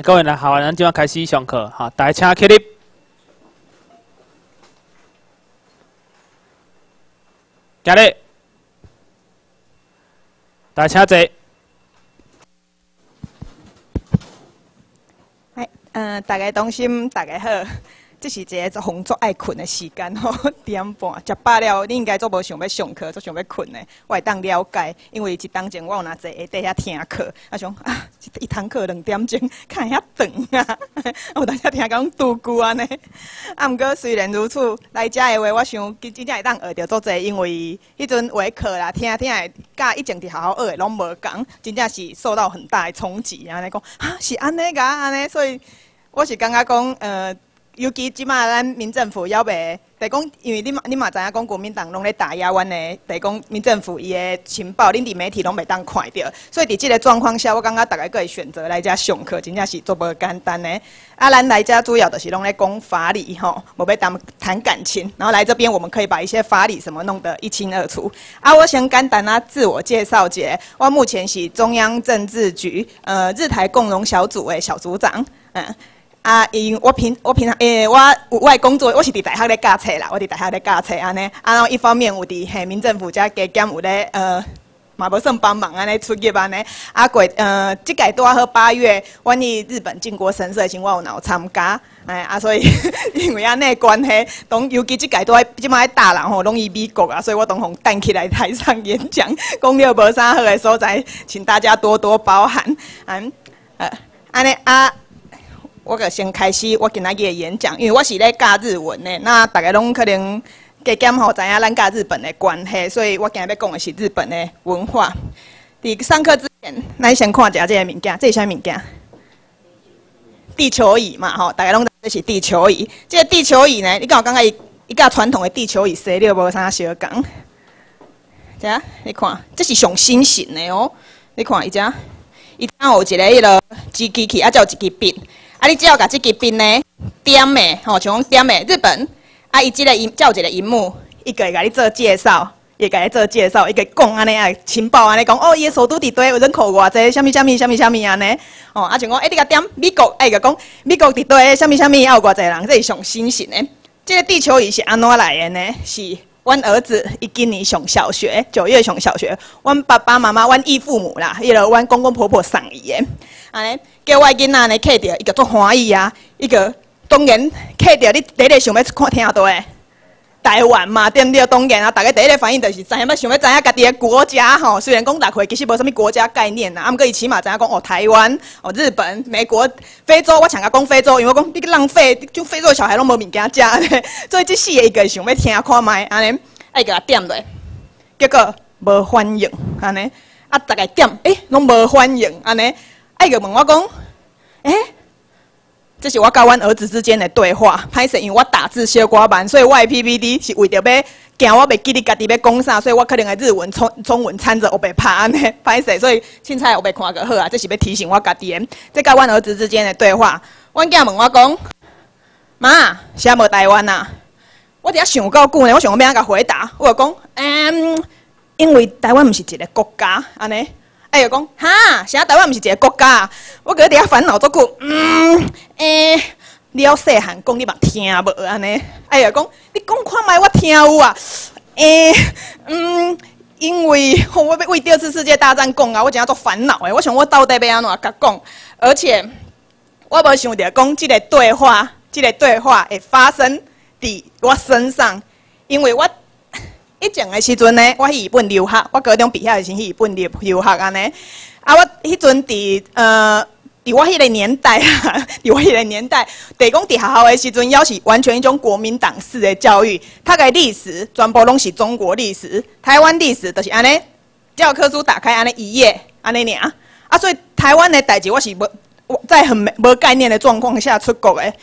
各位来，好，咱今晚开始上课，哈，大家请起立。起立，大家请坐。哎，嗯，大家同心，大家好。这是一个做工作爱困的时间 吼，点半食饱了，你应该做无想要上课，做想要困的，我会当了解。因为一当前我有拿坐下底遐听课，啊想啊，一堂课两点钟，看遐长啊，有当下听讲拄久安尼。啊，毋过虽然如此，来遮的话，我想真正会当学着做侪，因为迄阵话课啦，听听的，甲以前伫好好学的拢无共，真正是受到很大的冲击。安尼讲，啊是安尼个安尼，所以我是感觉讲，呃。尤其即马咱民政府要袂，第讲，因为你嘛你嘛知影讲国民党拢咧打压阮的，第讲民政府伊的情报，恁伫媒体拢袂当看着，所以伫即个状况下，我感觉大家可以选择来遮上课，真正是做无简单的。啊，咱来遮主要就是拢咧讲法理吼，无要谈谈感情。然后来这边，我们可以把一些法理什么弄得一清二楚。啊，我先简单啊自我介绍者，我目前是中央政治局呃日台共荣小组的小组长，嗯。啊，因我平我平常诶，我有我工作，我是伫大学咧教册啦，我伫大学咧教册安尼。啊，然后一方面有伫嘿民政府遮加减有咧呃，嘛无算帮忙安尼出业安尼。啊，过呃，即届拄啊好八月，我去日本靖国神社时，我有有参加。哎啊，所以因为安尼关系，当尤其即届拄啊即摆大人吼，拢去美国啊，所以我当红带起来台上演讲，讲了无啥好诶所在，请大家多多包涵。嗯，呃，安尼啊。我个先开始我今仔日的演讲，因为我是咧教日文的，那大家拢可能加减吼知影咱教日本的关系，所以我今日要讲的是日本的文化。伫上课之前，咱先看一下这个物件，这是啥物件？地球仪嘛，吼，大家拢知这是地球仪。这个地球仪呢，你看我刚刚一一个传统的地球仪，细了无啥相共。这，你看，这是上新型的哦。你看伊只，伊它有一个迄个机器，啊，有一支笔。啊！你只要甲即支笔呢点的，吼，像讲点的日本，啊，伊即个荧，有一个荧幕，伊个会甲你做介绍，伊甲你做介绍，伊个讲安尼啊，情报安尼讲，哦，伊的首都伫对，人口偌济，虾米虾米虾米虾米安尼，哦，啊，像讲，哎，你甲点美国，哎，个讲美国伫对，虾米虾米，还有偌济人，这是上新型的。即个地球仪是安怎来的呢？是我儿子伊今年上小学，九月上小学，我爸爸妈妈，我义父母啦，迄个我公公婆婆送伊的。安尼叫我囡仔呢，看到伊个足欢喜啊！伊个当然看到你第一个想要看听到诶，台湾嘛，对毋对？当然啊，大家第一个反应就是知影要想要知影家己诶国家吼。虽然讲大概其实无啥物国家概念呐，啊，毋过伊起码知影讲哦，台湾、哦日本、美国、非洲，我强甲讲非洲，因为讲你浪费，就非洲小孩拢无物件食，所以即四个伊个想要听看卖，安尼爱甲点落，结果无反应，安尼啊，大概点，诶，拢无反应，安尼。爱个问我讲，诶，这是我甲阮儿子之间的对话。歹势，因为我打字小寡慢，所以我的 PPT 是为着要惊我袂记你家己要讲啥，所以我可能会日文、中中文掺着，我袂拍安尼。歹势，所以凊彩我袂看个好啊。这是要提醒我家己的，这甲阮儿子之间的对话。阮囝问我讲，妈，啥无台湾啊？我伫遐想够久呢，我想要安怎回答。我讲，嗯，因为台湾毋是一个国家，安尼。哎，又讲哈，现在台湾毋是一个国家，我搁伫遐烦恼足久。嗯，诶，你要细汉讲你嘛听无安尼？哎呀，讲你讲看卖我听有啊。诶，嗯，因为我要为第二次世界大战讲啊，我真正足烦恼诶。我想我到底要安怎甲讲？而且我无想着讲即个对话，即个对话会发生伫我身上，因为我。以前的时阵呢，我去日本留学，我高中毕业的时去日本留留学安尼。啊，我迄阵伫呃，伫我迄个年代啊，伫我迄个年代，地讲伫学校的时阵，要是完全一种国民党式的教育，他个历史全部拢是中国历史，台湾历史就是安尼。教科书打开安尼一页，安尼尔。啊，所以台湾的代志我是无在很无概念的状况下出国的。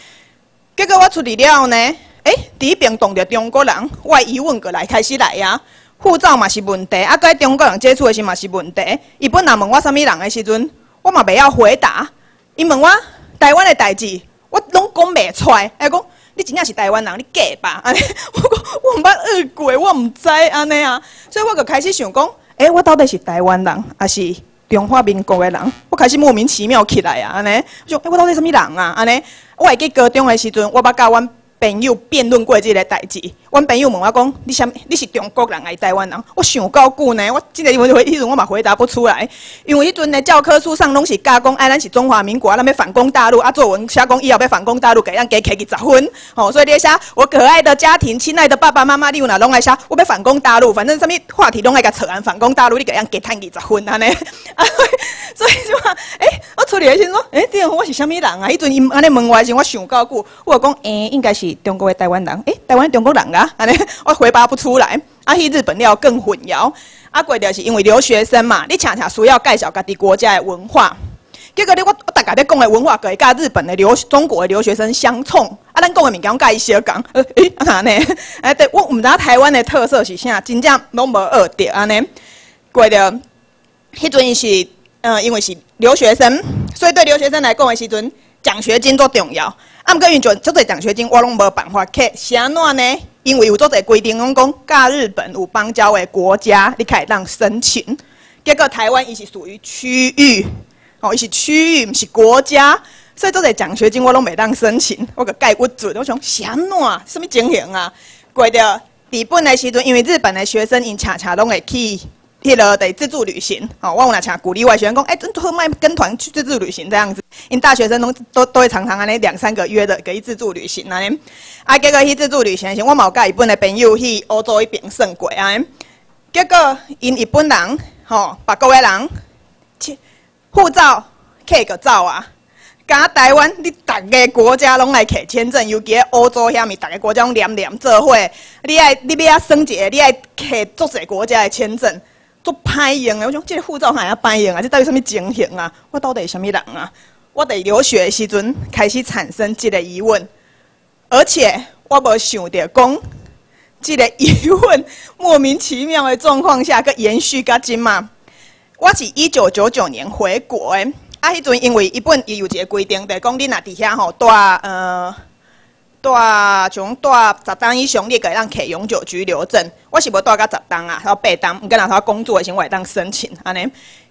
结果我出去了后呢？诶，第一边动着中国人，我疑问过来开始来呀。护照嘛是问题，啊，跟中国人接触的时嘛是问题。伊本来问我啥物人的时阵，我嘛袂晓回答。伊问我台湾的代志，我拢讲袂出。来。哎，讲你真正是台湾人，你假吧？安尼，我讲我毋捌学过，我毋知安尼啊。所以我就开始想讲，诶，我到底是台湾人，还是中华民国的人，我开始莫名其妙起来啊，安尼，我想，哎，我到底什么人啊？安尼，我会记高中的时阵，我捌甲阮。朋友辩论过这个代志，阮朋友问我讲：“你什你是中国人还是台湾人？”我想够久呢，我真个因为迄阵我嘛回答不出来，因为迄阵的教科书上拢是教讲，哎，咱是中华民国，咱要反攻大陆啊。作文写讲以后要反攻大陆，给咱加开去十分。哦，所以你写我可爱的家庭，亲爱的爸爸妈妈，你有哪拢爱写？我要反攻大陆，反正啥物话题拢爱甲扯完反攻大陆，你给咱加趁去十分安尼。啊，所以就话，哎，我处理的时说，哎，对，我是啥物人啊？迄阵伊安尼问我时，我想够久，我讲，哎，应该是。中国的台湾人，诶，台湾中国人啊，安尼我回答不出来。啊，去日本了更混淆。啊，过着是因为留学生嘛，你恰恰需要介绍家己国家的文化。结果你我我大概要讲的文化，可以甲日本的留中国的留学生相冲。啊，咱讲的物件甲伊相讲，诶，安尼，哎，对我毋知台湾的特色是啥，真正拢无学着安尼。过着，迄阵是，嗯，因为是留学生，所以对留学生来讲的时阵，奖学金多重要。啊，毋过因就即个奖学金，我拢无办法去。是安怎呢？因为有做侪规定，拢讲甲日本有邦交的国家，你可以当申请。结果台湾伊是属于区域，哦，伊是区域，毋是国家，所以做侪奖学金我拢袂当申请。我个盖不准，我想是安怎？什么情形啊？过着日本的时阵，因为日本的学生因恰恰拢会去。去了得自助旅行，哦，我有若请鼓励外学生讲，哎，真好卖跟团去自助旅行这样子，因大学生拢都都会常常安尼两三个月的可以自助旅行安尼，啊，结果去自助旅行时，我嘛有甲日本的朋友去欧洲一边算过安尼，结果因日本人，吼，把各位人，护照摕个照啊，甲台湾你逐个国家拢来摕签证，尤其欧洲遐面，逐个国家拢连连做伙，你爱你要升一个，你爱摕足侪国家的签证。做歹用诶，我讲这个护照还要歹用啊？这到底什么情形啊？我到底是什么人啊？我伫留学时阵开始产生这个疑问，而且我无想到讲，这个疑问 莫名其妙的状况下，佮延续到今嘛。我是一九九九年回国诶，啊，迄阵因为日本伊有一个规定，就讲你若伫遐吼住呃。带从带十档以上，你可以让摕永久居留证。我是无带到十档啊，还有八档，毋敢若他工作的时候会当申请安尼。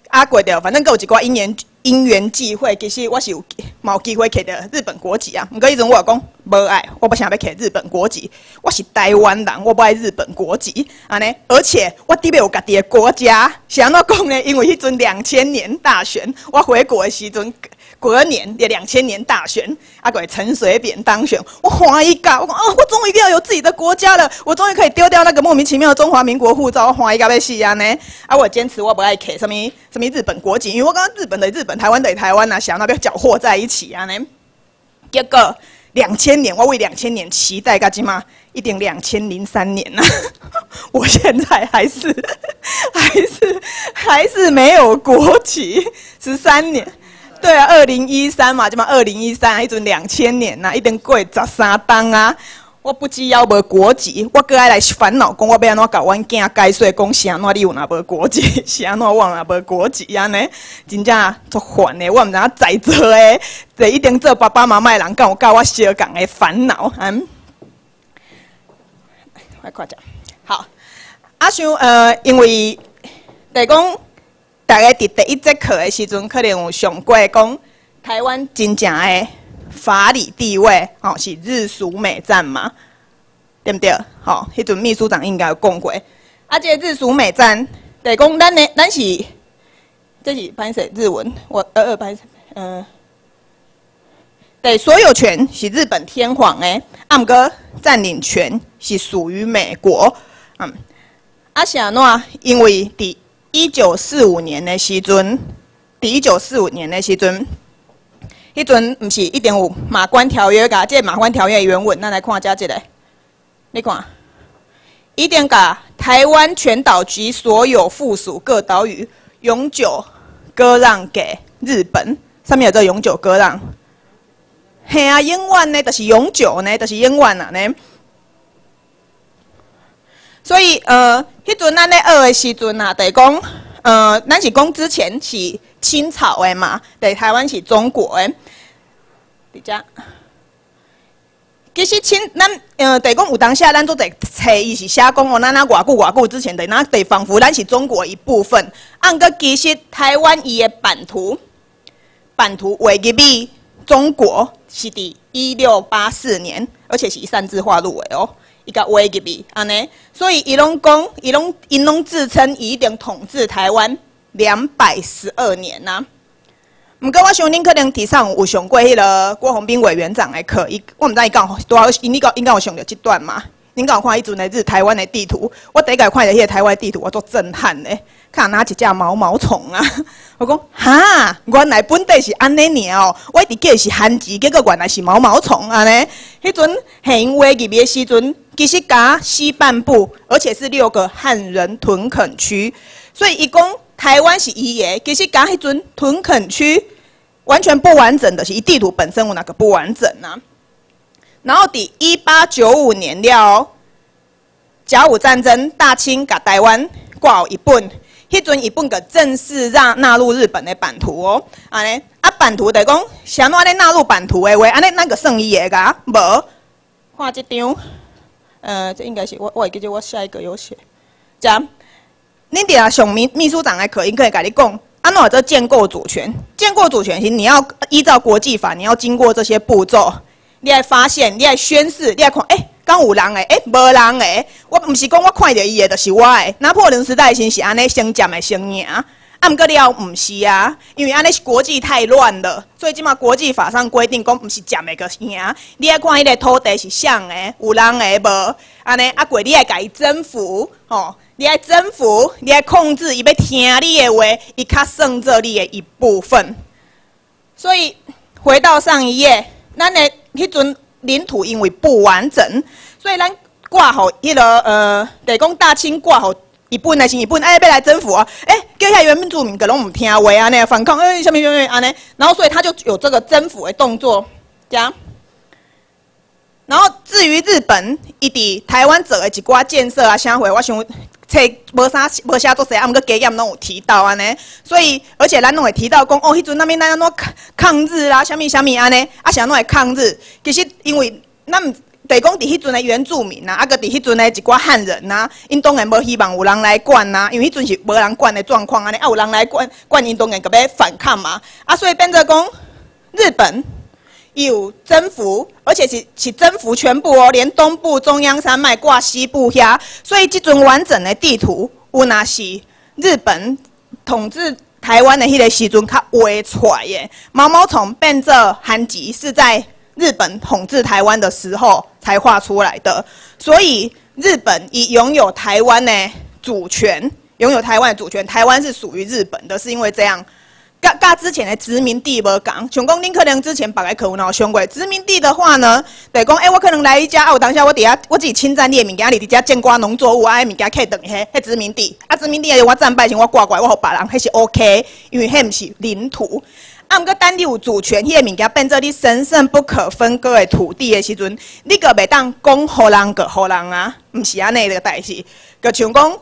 啊，过着，反正有一寡因缘因缘际会，其实我是有冇机会摕到日本国籍啊。毋过迄阵我讲无爱，我不想要摕日本国籍，我是台湾人，我不爱日本国籍安尼。而且我底边有家己的国家，是安怎讲呢？因为迄阵两千年大选，我回国的时阵。隔年的两千年大选，阿鬼陈水扁当选，我欢喜噶，我讲啊，我终于要有自己的国家了，我终于可以丢掉那个莫名其妙的中华民国护照，我欢喜噶要死啊呢！啊，我坚持我不爱给什么什么日本国籍，因为我刚刚日本的日本，台湾的台湾呐，想要不要搅和在一起啊呢？结果两千年，我为两千年期待噶，起码一定两千零三年呐，我现在还是还是还是没有国籍，十三年。对啊，二零一三嘛，就嘛二零一三，一阵两千年呐，一定过十三档啊！我不知要无国籍，我搁爱来烦恼，讲我要安怎搞阮囝改税，讲是安怎你有哪无国籍，是安怎我哪无国籍安尼，真正足烦的。我毋知影在座的，这一定做爸爸妈妈的人，跟我教我相共的烦恼。嗯，快快讲，好。阿想呃，因为得讲。大家伫第一节课的时阵，可能有上过讲台湾真正的法理地位，吼是日苏美战嘛，对不对？吼，迄阵秘书长应该有讲过。啊，这日苏美战，得讲咱的咱是，这是拍摄日文，我呃呃拍摄，嗯，对，所有权是日本天皇诶，啊，毋过占领权是属于美国，嗯，啊是安怎？因为伫一九四五年的时阵，第一九四五年的时阵，迄阵毋是一定有马关条约噶？这马关条约原文，咱来看一下。你看，一定甲台湾全岛及所有附属各岛屿永久割让给日本。上面有这永久割让，嘿啊，永远呢，就是永久呢，就是永远啊呢。所以，呃，迄阵咱咧学的时阵啊，得讲，呃，咱是讲之前是清朝的嘛，对，台湾是中国的。伫遮，其实清，咱呃，得讲有当下，咱都在册，伊是写讲哦，咱那偌久偌久之前，等于得仿佛咱是中国一部分。按个其实台湾伊的版图，版图为入比中国是伫一六八四年，而且是以擅自划入的哦，一个为入比安尼，所以伊拢讲，伊拢伊拢自称伊一定统治台湾两百十二年呐。毋过我想恁可能提上有上过迄个郭宏斌委员长的课，伊我毋知伊讲多少，你讲应该有上着即段嘛？恁敢看迄阵的日台湾的地图？我第一个看着迄个台湾地图，我足震撼的，看哪一只毛毛虫啊！我讲哈，原来本地是安尼尔哦，我一直记得是汉字，结果原来是毛毛虫安尼。迄阵黑因为入面的时阵，其实甲西半部，而且是六个汉人屯垦区，所以伊讲台湾是伊的，其实甲迄阵屯垦区完全不完整的，是伊地图本身有哪个不完整啊？然后伫一八九五年了，甲午战争，大清甲台湾挂一本。迄阵日本个正式让纳入日本的版图哦，安尼啊版图等于讲，想安尼纳入版图的话，安尼那个算伊个噶？无，看这张，呃，这应该是我，我记得我下一个有写。这样，恁底下上秘秘书长来可应可以甲你讲，安怎做建构主权？建构主权是你要依照国际法，你要经过这些步骤，你来发现，你来宣誓，你来看，哎。讲有人诶，诶，无人诶，我毋是讲我看着伊诶，就是我诶。拿破仑时代先是安尼先占诶先赢，啊，毋过了毋是啊，因为安尼是国际太乱了，所以即码国际法上规定讲毋是占诶个赢。你爱看迄个土地是啥诶，有人诶无？安尼啊，过你爱甲伊征服，吼，你爱征服，你爱控制，伊要听你诶话，伊较算做你诶一部分。所以回到上一页，咱诶迄阵。领土因为不完整，所以咱挂好迄个呃，得讲大清挂好一本来是一本，哎，要来征服啊！哎，叫下原住民个拢唔听话啊，尼反抗，哎，什么什么安尼，然后所以他就有这个征服的动作，这样。然后至于日本，伊伫台湾做的一寡建设啊，啥货，我想册无啥无写作啥，啊，毋过经验拢有提到安尼。所以而且咱拢会提到讲，哦，迄阵那边咱安怎抗抗日啦，啥物啥物安尼，啊，啥拢会抗日。其实因为咱毋得讲伫迄阵的原住民呐，啊个伫迄阵的一寡汉人呐，因当然无希望有人来管呐，因为迄阵是无人管的状况安尼，啊有人来管，管因当然个要反抗嘛，啊所以变做讲日本。有征服，而且是是征服全部哦，连东部中央山脉挂西部遐，所以这种完整的地图，有那是日本统治台湾的迄个时阵较画出来的。毛毛虫变作韩籍是在日本统治台湾的时候才画出来的，所以日本已拥有台湾的主权，拥有台湾的主权，台湾是属于日本的，是因为这样。甲甲之前的殖民地无共，像讲恁可能之前别个课有哪有上过殖民地的话呢？就讲，哎，我可能来一家，啊，有当下我伫遐，我自己侵占你的物件，你伫遮种瓜农作物啊，物件可以等于迄迄殖民地，啊，殖民地我战败前我挂过来，我互别人，迄是 OK，因为迄毋是领土。啊，毋过当你有主权，迄个物件变做你神圣不可分割的土地的时阵，你个袂当讲互人个互人啊，毋是安尼个代志，就像讲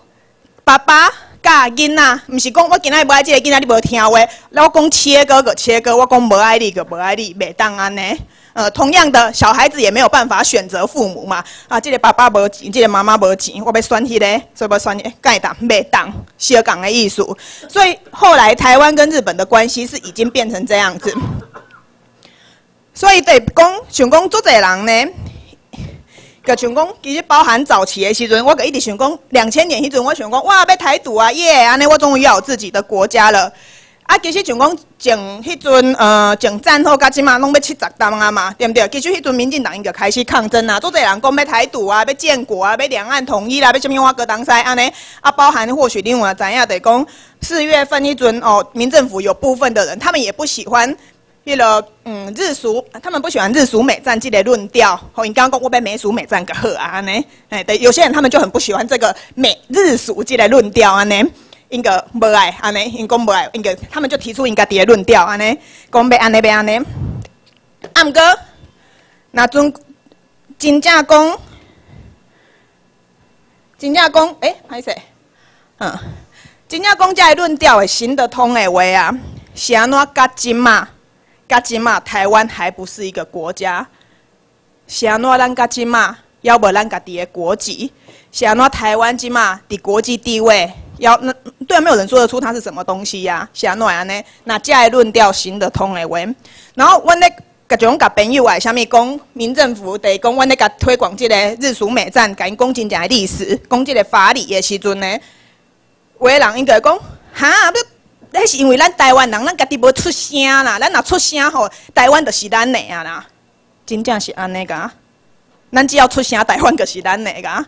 爸爸。教囡仔，毋是讲我今仔无爱即个囡仔，你无听话。我讲切割个切割，我讲无爱你个无爱你，袂当安尼。呃，同样的，小孩子也没有办法选择父母嘛。啊，即个爸爸无钱，即个妈妈无钱，我要选迄个，所以要选盖当袂当，小港的艺术。所以后来台湾跟日本的关系是已经变成这样子。所以得讲，想讲做侪人呢？个想讲，其实包含早期的时阵，我个一直想讲，两千年迄阵，我想讲，哇，要台独啊，耶，安尼我终于要有自己的国家了。啊，其实想讲，从迄阵，呃，从战后到即嘛，拢要七十当啊嘛，对不对？其实迄阵民进党应该开始抗争啊，做侪人讲要台独啊，要建国啊，要两岸统一啦，要什么话各当西安尼。啊，包含或许另外知影得讲，四月份迄阵哦，民政府有部分的人，他们也不喜欢。迄个嗯，日俗他们不喜欢日俗美战这个论调。吼，你刚刚讲我被美俗美战个好啊安尼？哎，对，有些人他们就很不喜欢这个美日俗这个论调啊呢。应该不爱安尼，因讲不爱，应该他们就提出应该第个论调安尼，讲要安尼要安尼。啊，毋过那阵真正讲，真正讲，哎，歹势，嗯，真正讲这论调会行得通的话啊，是安怎甲真嘛？加金嘛，台湾还不是一个国家。是安怎咱甲即马要无咱家己的国籍？是安怎台湾即马伫国际地位？要那对，没有人说得出它是什么东西呀？是安怎安尼？那这的论调行得通的话，然后阮咧甲种甲朋友啊，虾米讲民政府得讲，阮咧甲推广即个日属美战，甲因讲真正的历史，讲即个法理的时阵呢，有的人应该讲，哈，不，那是因为咱台湾人，咱家己无出声啦，咱若出声吼，台湾就是咱的啊啦，真正是安尼个，咱只要出声，台湾就是咱的个，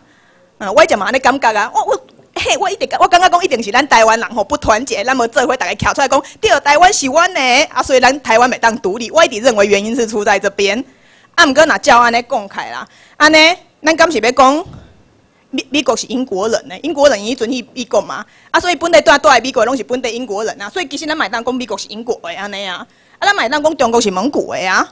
嗯，我就嘛安尼感觉啊，我我。嘿，我一定，我感觉讲一定是咱台湾人吼不团结，那么这回大家跳出来讲，第二台湾是阮的啊，所以咱台湾每当独立，我一直认为原因是出在这边。啊，毋过若照安尼讲开啦，安尼咱敢是要讲美美国是英国人呢？英国人伊准去美国嘛？啊，所以本地住住在美国拢是本地英国人啊，所以其实咱买当讲美国是英国的安尼啊，啊，咱买当讲中国是蒙古的啊。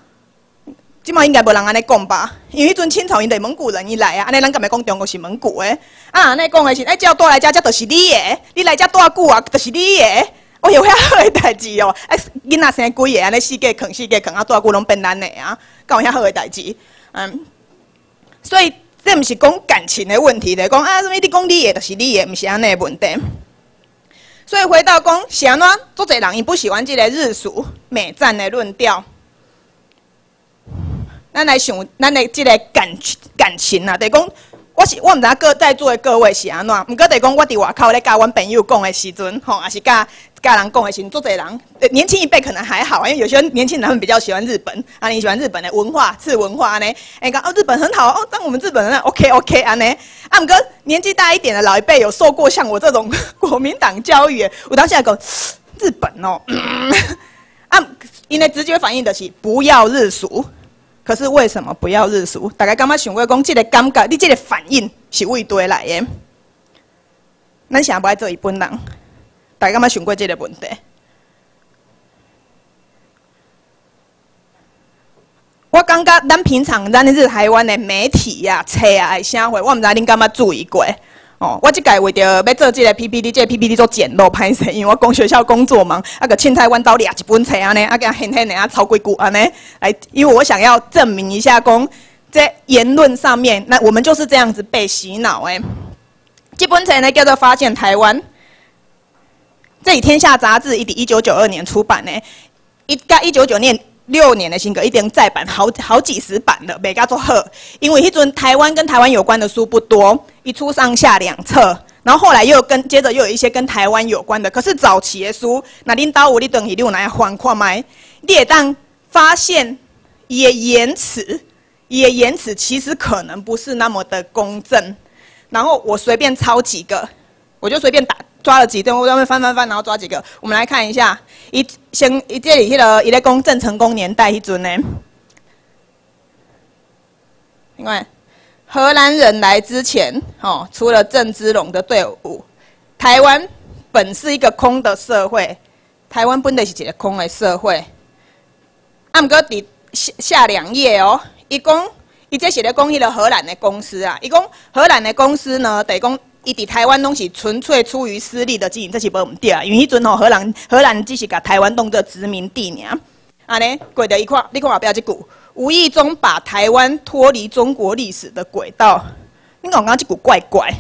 即马应该无人安尼讲吧？因为迄阵清朝因是蒙古人伊来啊，安尼咱敢会讲中国是蒙古的？啊，安尼讲的是，哎，只要带来遮，遮就是你的，你来遮住久啊？就是你的，我有遐好诶代志哦。哎，囡仔生几个安尼四界坑四界坑啊，多久拢变咱的啊？有遐好诶代志，嗯。所以这毋是讲感情的问题的，讲啊，什么你讲你的，就是你的，毋是安尼问题。所以回到讲，是安怎？做侪人伊不喜欢即个日俗美战的论调。咱来想，咱的即个感感情啊，得讲，我是我毋知各在座的各位是安怎，毋过得讲，我伫外口咧甲阮朋友讲的时阵，吼，也是甲甲人讲的时阵，做侪人，年轻一辈可能还好，因为有些年轻人他们比较喜欢日本，啊，你喜欢日本的文化，次文化呢，哎，讲哦，日本很好哦，当我们日本人，OK OK 安尼，啊，毋过年纪大一点的老一辈有受过像我这种 国民党教育，我当下讲日本哦，啊，因为直觉反应的是不要日俗。可是为什么不要日俗？大家感觉想过讲，这个感觉，你这个反应是为对来的？咱想不爱做日本人？大家感觉想过这个问题？我感觉咱平常咱是台湾的媒体呀、册啊、社会，我毋知恁感觉注意过？哦，我即届为着要做即个 PPT，即个 PPT 做简陋歹势，因为我讲学校工作忙，啊个凊彩阮兜掠一本册安尼，啊个狠狠的啊抄几句安尼，来，因为我想要证明一下，讲在言论上面，那我们就是这样子被洗脑诶。这本册呢叫做《发现台湾》，这以天下杂志一一九九二年出版呢，一甲一九九年。六年的新歌一定再版好好几十版了，每家做贺。因为迄阵台湾跟台湾有关的书不多，一出上下两册，然后后来又跟接着又有一些跟台湾有关的。可是早期的书，那恁到有你等于你有来翻看麦，你也当发现也言辞，也言辞其实可能不是那么的公正。然后我随便抄几个，我就随便打。抓了几段，我专门翻翻翻，然后抓几个，我们来看一下。一先一这里迄个伊咧讲郑成功年代迄阵呢，另外荷兰人来之前，哦，除了郑芝龙的队伍，台湾本是一个空的社会，台湾本来是一个空的社会。啊，毋过伫下下两页哦，伊讲伊这是咧讲迄个荷兰的公司啊，伊讲荷兰的公司呢，得讲。伊伫台湾拢是纯粹出于私利的经营，这是无毋对啊。因为迄阵吼荷兰荷兰只是甲台湾当作殖民地尔，安尼过着一看，你看后壁即句，无意中把台湾脱离中国历史的轨道。你讲刚即句怪怪。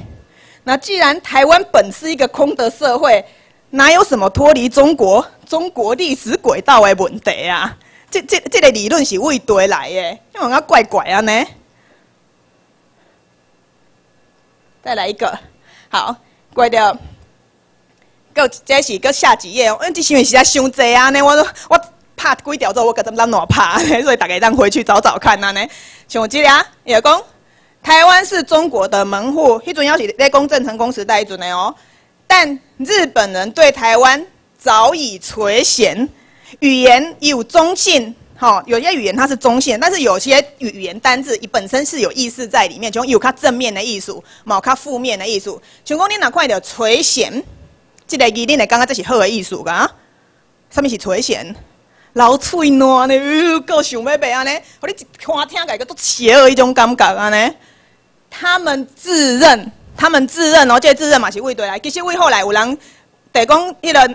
那既然台湾本是一个空的社会，哪有什么脱离中国中国历史轨道的问题啊？这这这个理论是未对来的，你讲怪怪啊呢？再来一个。好，过掉。搁这是搁下几页哦，因为这新闻实在伤济啊！呢，我我拍几条之后，我搁怎咱乱拍，所以大家当回去找找看啊呢。像这俩也讲，台湾是中国的门户，迄阵要是在公郑成功时代迄阵的哦。但日本人对台湾早已垂涎，语言有中性。好，有些语言它是中性，但是有些语言单字，它本身是有意思在里面，就有它正面的艺术，冇它负面的艺术。像讲你哪块的垂涎，这个字你来刚刚这是好的艺术噶？什么是垂涎？老脆烂呢，够想要白安尼，我你一看听起来都邪恶一种感觉安尼。他们自认，他们自认哦，这自认嘛是为对来，其实为后来有人得讲，迄个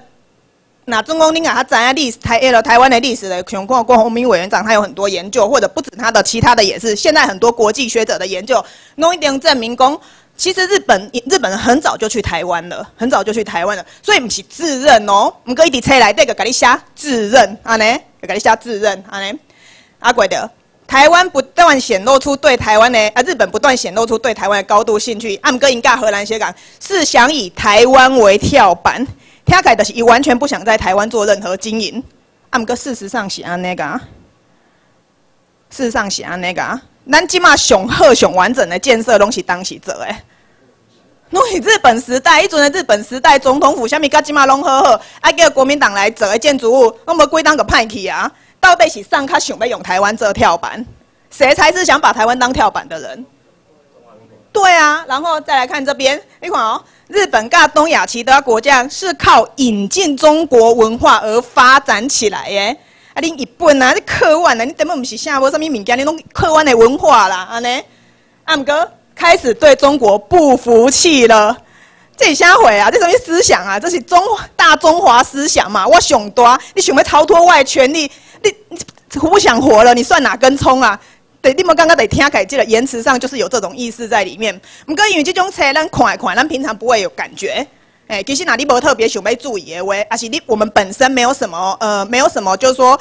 那中共你啊，他知影历史台了台湾的历史的，像郭郭宏明委员长，他有很多研究，或者不止他的，其他的也是。现在很多国际学者的研究，弄一点证明讲，其实日本日本人很早就去台湾了，很早就去台湾了，所以不是自认哦。唔过一直车来这个给你写自认，安尼，给你写自认，啊呢。阿贵的，台湾不断显露出对台湾的啊，日本不断显露出对台湾的高度兴趣。阿姆哥应该荷兰写港是想以台湾为跳板。听起来就是伊完全不想在台湾做任何经营，啊，毋过事实上是安尼个，事实上是安尼个，咱即马上好上完整的建设拢是当时做诶，拢是日本时代，迄阵的日本时代总统府，虾米甲即马拢好好，啊叫国民党来做诶建筑物，拢无几当个派去啊，到底是上卡想要用台湾做跳板，谁才是想把台湾当跳板的人？对啊，然后再来看这边，你看哦。日本跟东亚其他国家是靠引进中国文化而发展起来耶。啊，你日本啊，你客湾啊，你根本不是下无什么物件，你拢客湾的文化啦，安尼。啊，毋过开始对中国不服气了。这是啥回啊？这什么思想啊？这是中大中华思想嘛？我想大，你想要逃脱外权利，你你不想活了？你算哪根葱啊？对，你们刚刚得听改，记得言辞上就是有这种意思在里面。唔过因为这种车咱看一看，咱平常不会有感觉。哎，其实哪里无特别想要注意的话，而且你我们本身没有什么呃，没有什么就是说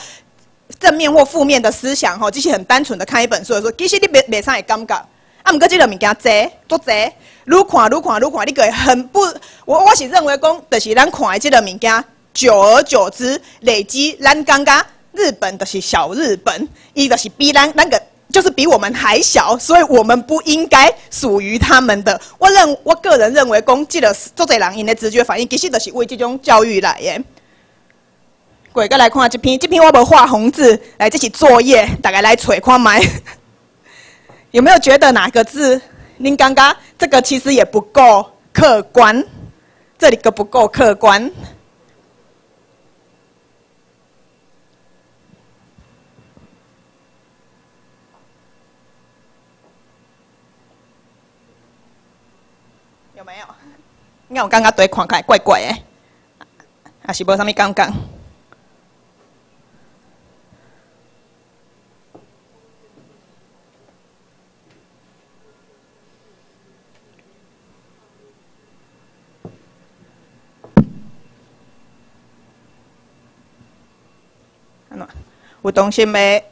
正面或负面的思想吼，只是很单纯的看一本书，说其实你别别上会感觉。啊，唔过这个物件坐做坐，愈看愈看愈看，你个很不，我我是认为讲，就是咱看的这个物件，久而久之累积，咱感觉日本就是小日本，伊就是比咱那个。就是比我们还小，所以我们不应该属于他们的。我认我个人认为，公记的做这人因的直觉反应，其实都是为这种教育来耶。鬼哥来看这篇，这篇我无画红字，来这是作业，大概来找看麦。有没有觉得哪个字？您刚刚这个其实也不够客观，这里个不够客观。没有，你看我刚刚对看起来怪怪的，还是无啥物感觉。安怎？有东西没？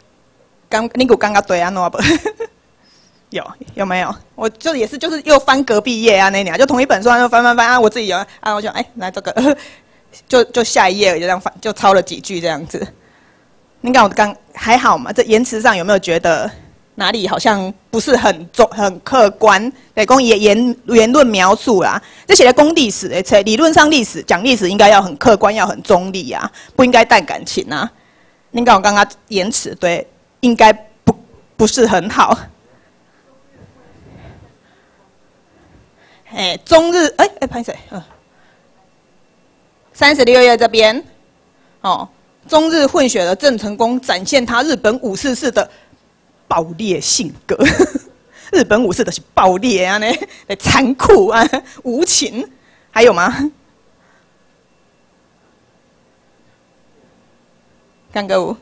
刚你有感觉对安怎不？有有没有？我就也是，就是又翻隔壁页啊，那年就同一本书，就翻翻翻啊，我自己有啊，我就哎，来这个，就就下一页就这样翻，就抄了几句这样子。你看我刚还好嘛？这言辞上有没有觉得哪里好像不是很中很客观？对，公言言言论描述啦，这写的公历史的理论上历史讲历史应该要很客观，要很中立啊，不应该带感情啊。你看我刚刚言辞对，应该不不是很好。哎，中日哎哎，潘谁？嗯，三十六页这边，哦，中日混血的郑成功展现他日本武士式的暴烈性格。日本武士的是暴烈啊，呢，残酷啊，无情。还有吗？看个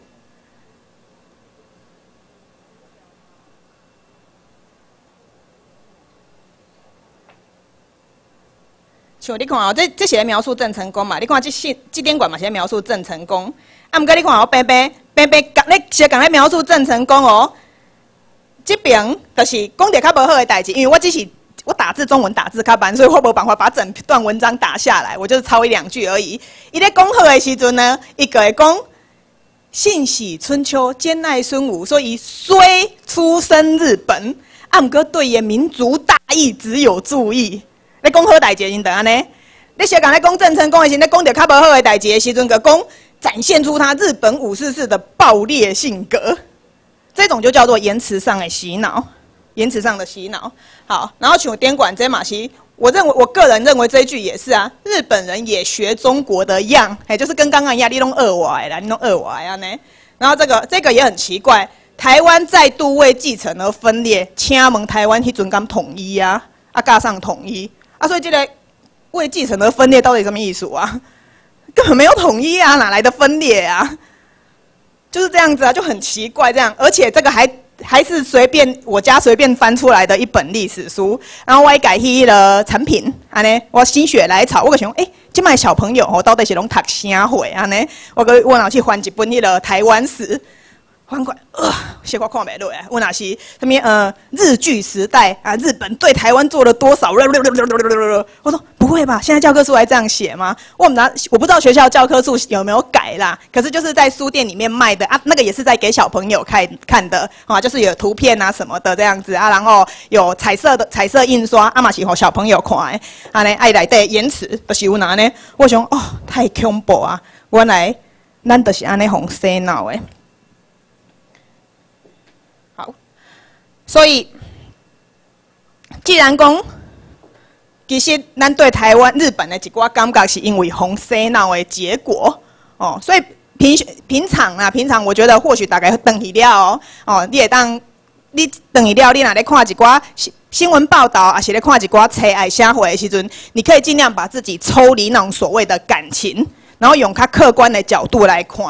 像你看哦，这这些描述郑成功嘛？你看这些这典馆嘛，写描述郑成功。啊，毋过你看哦，白白白白讲咧，写讲咧描述郑成功哦。这边就是讲点较无好的代志，因为我只是我打字中文打字较慢，所以我无办法把整段文章打下来，我就是抄一两句而已。伊咧讲好的时阵呢，一个会讲信喜春秋，兼爱孙武，所以虽出身日本，啊，毋过对也民族大义只有注意。你讲好代志，因得安尼。你写讲咧讲郑成功的时，你讲着较无好的代志的时阵，个讲展现出他日本武士式的暴烈性格，这种就叫做言辞上的洗脑。言辞上的洗脑。好，然后像典馆这马西，我认为我个人认为这一句也是啊，日本人也学中国的样，哎，就是跟刚刚一样，你弄二歪啦，你弄二歪啊呢。然后这个这个也很奇怪，台湾再度为继承而分裂，请问台湾迄阵敢统一啊？啊，加上统一。啊，所以这个为继承而分裂到底什么意思啊？根本没有统一啊，哪来的分裂啊？就是这样子啊，就很奇怪这样，而且这个还还是随便我家随便翻出来的一本历史书，然后我还改去了成品，安尼我心血来潮，我个想，哎，这卖小朋友吼到底是拢读啥货安尼？我个我拿去翻一本迄个台湾史。翻过，呃，写我看袂落来。我那是什么？呃，日据时代啊，日本对台湾做了多少？我说不会吧，现在教科书还这样写吗？我们拿我不知道学校教科书有没有改啦。可是就是在书店里面卖的啊，那个也是在给小朋友看看的啊，就是有图片啊什么的这样子啊，然后有彩色的彩色印刷，阿玛喜和小朋友看，啊呢爱来的言辞的是有哪呢？我想哦，太恐怖啊！原来咱都是安尼红洗脑的。所以，既然讲，其实咱对台湾、日本的一寡感觉，是因为红洗脑的结果哦。所以平平常啊，平常我觉得或许大概等一了哦。哦，你也当你等一了，你若咧看一寡新新闻报道，啊，是咧看一寡车爱社会的时阵，你可以尽量把自己抽离那种所谓的感情，然后用较客观的角度来看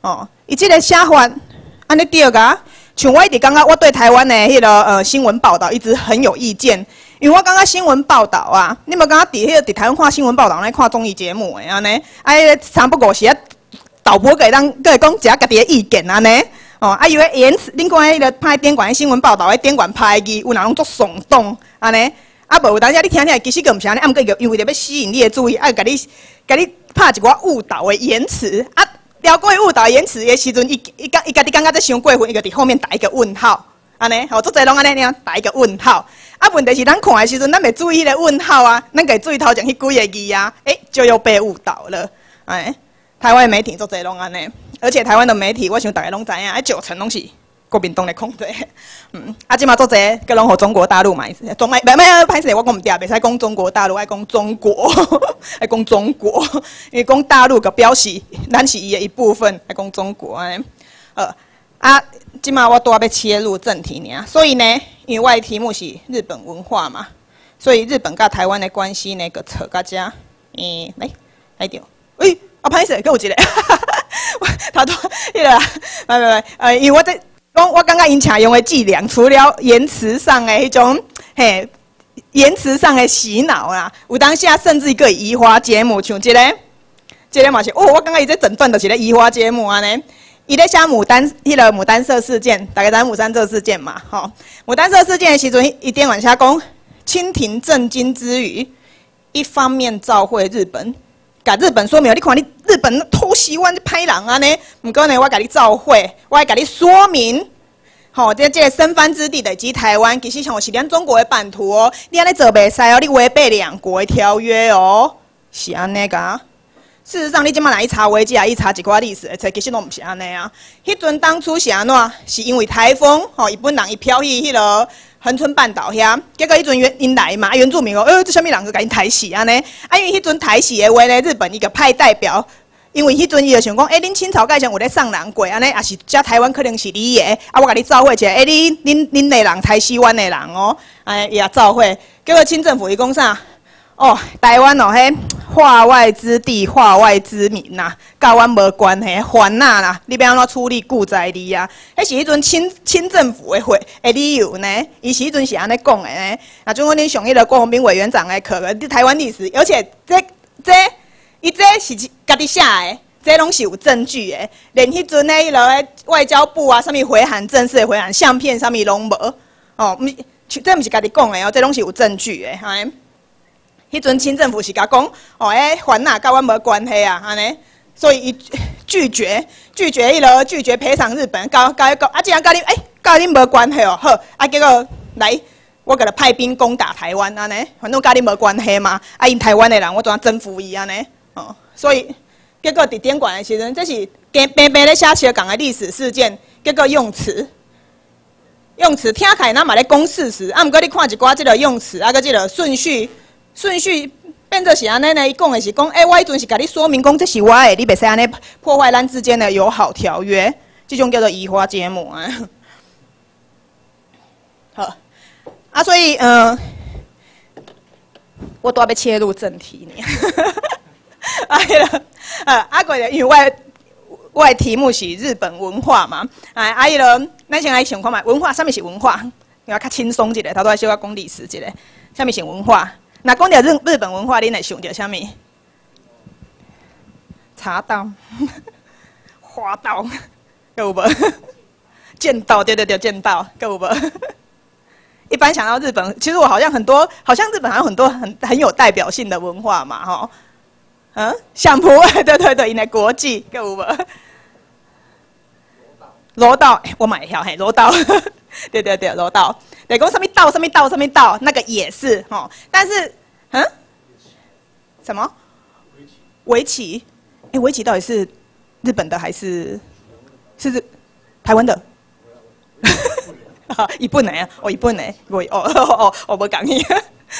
哦。以这个社会，安尼对个。像我一直刚刚，我对台湾的迄个呃新闻报道一直很有意见，因为我刚刚新闻报道啊，你们刚刚伫迄个伫台湾看新闻报道来看综艺节目的安尼，哎，差不多是啊，导播给当给讲一下家己的意见安尼，哦，啊，因为言辞，恁看迄个拍电管新闻报道迄电管拍机，有哪拢做耸动安尼，啊，无有当下你听听，其实个毋是安尼，啊，毋过因为着要吸引你的注意，啊，甲你甲你拍一寡误导的言辞啊。了过误导言辞的时阵，伊伊家伊家己感觉在伤过分，伊就伫后面打一个问号，安尼，好，做侪拢安尼样打一个问号。啊，问题是咱看的时阵，咱袂注意个问号啊，咱给注意头前迄几个字啊，诶，就又被误导了。哎，台湾媒体做侪拢安尼，而且台湾的媒体，我想大家拢知影，哎，九成拢是。国民党来控制，嗯，啊，即马做者，佮拢互中国大陆嘛，中爱，袂袂歹势，我讲毋对，袂使讲中国大陆，爱讲中国，爱讲中国，因为讲大陆个表示，咱是伊的一部分，爱讲中国安呃，啊，即马我拄要切入正题呢，所以呢，因为我的题目是日本文化嘛，所以日本甲台湾的关系呢，个扯到遮，嗯，来，来着，诶，啊，歹势，佮有一个，他都，迄个，来来来，呃，因为我在。我感觉因采用的伎俩，除了言辞上的迄种嘿，言辞上的洗脑啦，有当下甚至一个移花接木，像即个，即个嘛是哦，我感觉伊这整段都是咧移花接木安尼。伊咧写牡丹，迄个牡丹社事件，大概在牡丹社事件嘛，吼。牡丹社事件的时阵，一点晚下讲，清廷震惊之余，一方面召回日本。甲日本说明，你看你日本偷袭我，你歹人啊呢？毋过呢，我甲你召会，我甲你说明，吼，这这个生番之地的即台湾，其实像是咱中国的版图哦。你安尼做袂使哦，你违背两国的条约哦，是安尼个。事实上，你即马来一查维基啊，一查一寡历史，才其实拢毋是安尼啊。迄阵当初是安怎？是因为台风，吼，日本人伊飘去迄落。恒春半岛遐，结果迄阵原因来嘛，原住民哦，呃，这虾米人去甲因抬死安尼？啊，因为迄阵抬死的话呢，日本伊个派代表，因为迄阵伊就想讲，哎，恁清朝盖前有咧上人过安尼，也是遮台湾可能是你的，啊，我甲你召回一下，哎，你恁恁的人抬死阮的人哦，哎，也召会，结果清政府伊讲啥？哦，台湾哦，迄化外之地，化外之民呐，甲阮无关系，烦呐啦！你要安怎处理故在理啊？迄是迄阵清清政府的会的理由呢？伊是迄阵是安尼讲的呢？啊，就讲恁上迄个郭宏斌委员长的课，台湾历史，而且这这伊这是家己写的，这拢是有证据的。连迄阵的迄个外交部啊，啥物回函正式的回函相片，啥物拢无哦，毋，这毋是家己讲的哦，这拢是有证据的，哈。迄阵清政府是甲讲，哦，哎，还呐，甲阮无关系啊，安尼，所以伊拒绝拒绝迄落拒绝赔偿日本，甲甲伊讲，啊，既然甲你，哎，甲恁无关系哦，好，啊，结果来，我甲他派兵攻打台湾，安尼，反正甲恁无关系嘛，啊，因台湾的人，我怎征服伊安尼，哦，所以结果伫典馆的时阵，这是白白白咧写起讲的历史事件，结果用词用词听起来那嘛咧讲事实，啊，毋过你看一寡即个用词，啊，个即个顺序。顺序变做是安尼呢？伊讲的是讲，哎，我迄阵是甲你说明讲，这是我的，你袂使安尼破坏咱之间的友好条约，这种叫做移花接木啊。好，啊，所以嗯，我都要切入正题呢。哎呀，呃，阿贵的，因为我我的题目是日本文化嘛，哎，阿姨了，咱先来想看嘛，文化，什么是文化？要较轻松一点，头拄仔小可讲历史一点，什么是文化？那讲到日日本文化，恁会想到什么？茶道、花道，有无？剑道，对对对，剑道，有无？一般想到日本，其实我好像很多，好像日本还有很多很很有代表性的文化嘛，哈。嗯，相扑，对对对，因为国际，有无？罗道，我买一条嘿，罗道，对 对对，罗道，对，讲什么道，什么道，什么道，那个也是哈，但是，嗯，什么？围棋，哎，围棋到底是日本的还是是日台湾的？一本呢？哦，一本呢？我哦哦，我不讲你。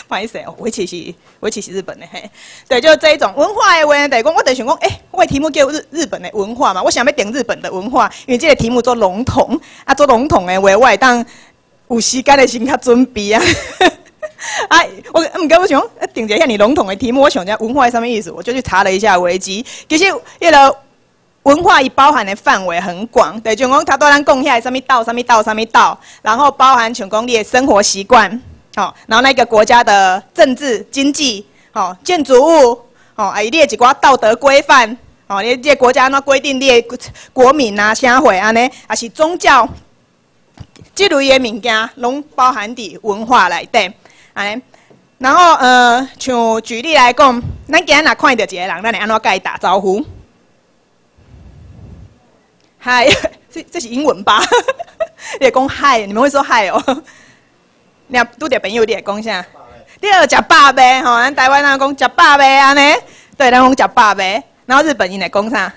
不好意思哦，围棋是围棋是日本的嘿，对，就这一种文化的话，等于讲我等想讲，哎，我题目叫日日本的文化嘛，我想要点日本的文化，因为这个题目做笼统，啊，做笼统的话，我会当有时间的先较准备啊。啊，我唔该，我想顶一下你笼统的题目，我想一下文化是什么意思，我就去查了一下维基，其实迄个文化伊包含的范围很广，对，就讲它都咱讲起来什么道，什么道，什么道，然后包含全工的生活习惯。好，然后那个国家的政治、经济、好建筑物，好啊，列几寡道德规范，好，你这国家那规定列国民啊、社会安尼，还是宗教，这类的物件，拢包含伫文化内底，安尼然后呃，像举例来讲，咱今日若看到一个人，咱会安怎甲伊打招呼？嗨，这这是英文吧？也讲嗨，你们会说嗨哦？你拄着朋友你会讲啥？第二食饱呗，吼，咱台湾人讲食饱呗安尼，对，咱讲食饱呗。然后日本人来讲啥？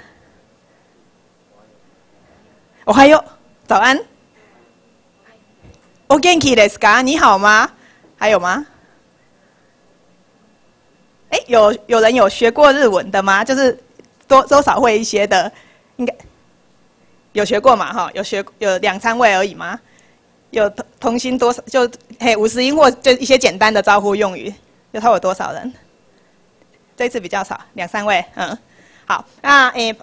我还有早安，我 genki des ka，你好吗？还有吗？哎，有有人有学过日文的吗？就是多多少会一些的，应该有学过嘛？哈，有学有两三位而已吗？有同同心多少？就嘿五十音或就一些简单的招呼用语，有他有多少人？这次比较少，两三位。嗯，好，那诶，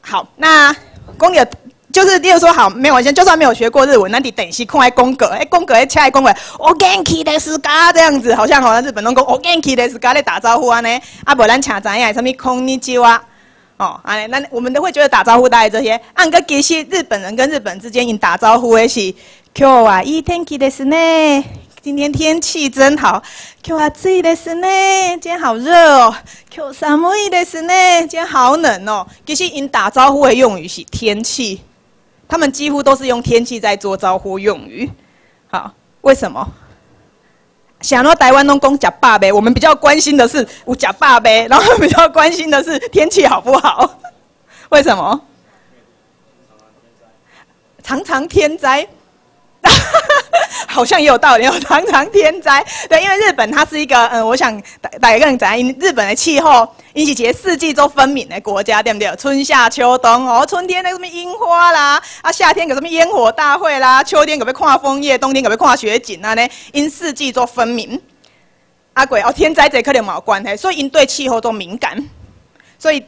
好，那公的就是，例如说，好，没有先，就算没有学过日文，那你等西空爱公格，哎，公格哎，恰爱公格，我 genki 的是嘎这样子，好像好像日本人讲我 genki 的是嘎在打招呼啊呢，啊，不然请怎样？什么空尼基哇？哦，啊，那我们都会觉得打招呼大概这些。按个其实日本人跟日本之间，因打招呼的是。今日はいい天気ですね。今天天气真好。今日暑いですね。今天好热哦。今日寒いですね。今天好冷哦。其实因打招呼的用语是天气，他们几乎都是用天气在做招呼用语。好，为什么？想到台湾拢讲假爸呗，我们比较关心的是有假爸呗，然后比较关心的是天气好不好？为什么？常常天灾。 好像也有道理，有常常天灾。对，因为日本它是一个，嗯，我想大家更怎样？日本的气候，因其节四季都分明的国家，对不对？春夏秋冬哦，春天那什么樱花啦，啊，夏天有什么烟火大会啦，秋天可不可以看枫叶，冬天可不可以看雪景啊？呢，因四季都分明。阿鬼哦，天灾这可能冇关系，所以因对气候都敏感，所以。